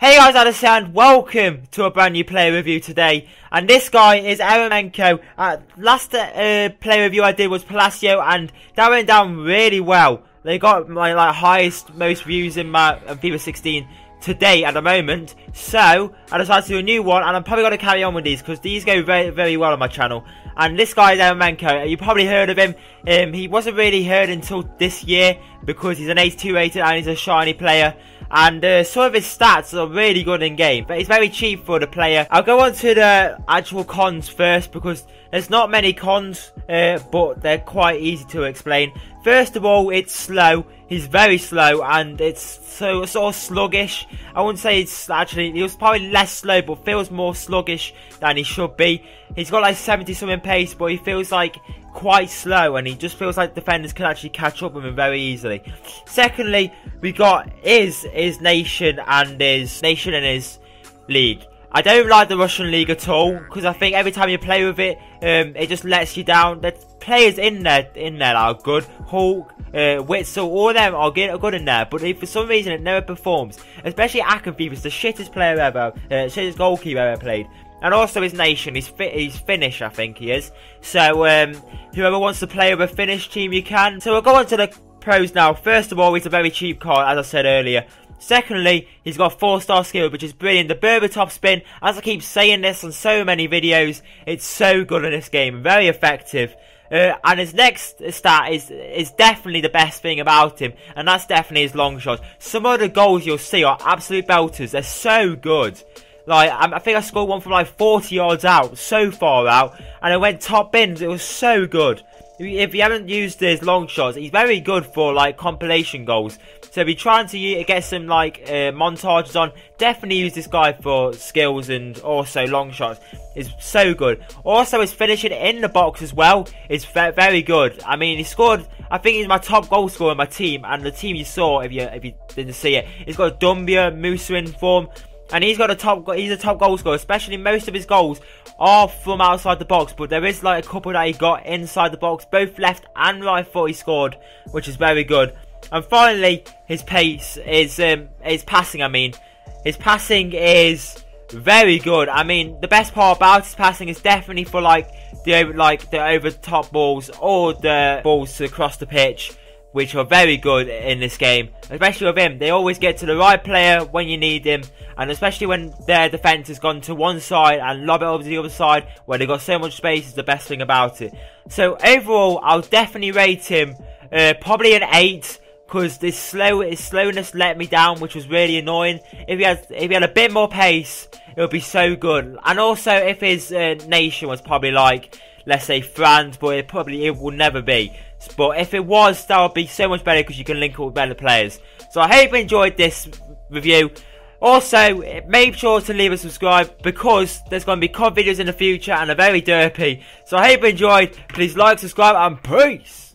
Hey guys, Addison, welcome to a brand new player review today. And this guy is Eremenko. Uh, last uh, player review I did was Palacio, and that went down really well. They got my like highest, most views in my uh, FIFA 16 today at the moment. So, I decided to do a new one, and I'm probably going to carry on with these, because these go very, very well on my channel. And this guy is Eremenko. You probably heard of him. Um, he wasn't really heard until this year, because he's an 82 rated, and he's a shiny player and uh, some of his stats are really good in game, but it's very cheap for the player. I'll go on to the actual cons first because there's not many cons, uh, but they're quite easy to explain. First of all, it's slow. He's very slow and it's so sort of sluggish. I wouldn't say it's actually, he was probably less slow, but feels more sluggish than he should be. He's got like 70 something pace, but he feels like quite slow and he just feels like defenders can actually catch up with him very easily. Secondly, we got his his nation and his nation and his league. I don't like the Russian league at all because I think every time you play with it, um, it just lets you down. There's players in there in there that are good. Hulk, uh, Witsel, all of them are good, are good in there. But for some reason it never performs, especially Akinfeev is the shittest player ever, uh, shittest goalkeeper ever played and also his nation. He's fi he's Finnish, I think he is. So um, whoever wants to play with a Finnish team, you can. So we'll go on to the pros now. First of all, he's a very cheap card, as I said earlier. Secondly, he's got 4-star skill, which is brilliant. The Berba top spin, as I keep saying this on so many videos, it's so good in this game. Very effective. Uh, and his next stat is is definitely the best thing about him, and that's definitely his long shots. Some of the goals you'll see are absolute belters. They're so good. Like, I, think I scored one from like 40 yards out, so far out, and it went top bins. It was so good. If you haven't used his long shots, he's very good for like compilation goals. So if you're trying to get some like uh, montages on, definitely use this guy for skills and also long shots. It's so good. Also, his finishing in the box as well is very good. I mean, he scored. I think he's my top goal scorer in my team, and the team you saw, if you if you didn't see it, he's got Doumbia, Musa in form. And he's got a top, he's a top goal scorer, especially most of his goals are from outside the box, but there is like a couple that he got inside the box, both left and right foot he scored, which is very good. And finally, his pace is, um, his passing, I mean, his passing is very good. I mean, the best part about his passing is definitely for like the like the over top balls or the balls to cross the pitch which are very good in this game, especially with him. They always get to the right player when you need him, and especially when their defence has gone to one side and lob it over to the other side, where they've got so much space, is the best thing about it. So overall, I'll definitely rate him uh, probably an 8, because this slow his slowness let me down, which was really annoying. If he had if he had a bit more pace, it would be so good. And also, if his uh, nation was probably like, let's say France, but it probably it will never be. But if it was, that would be so much better because you can link up with better players. So I hope you enjoyed this review. Also, make sure to leave a subscribe because there's going to be COD videos in the future and they're very derpy. So I hope you enjoyed. Please like, subscribe and peace.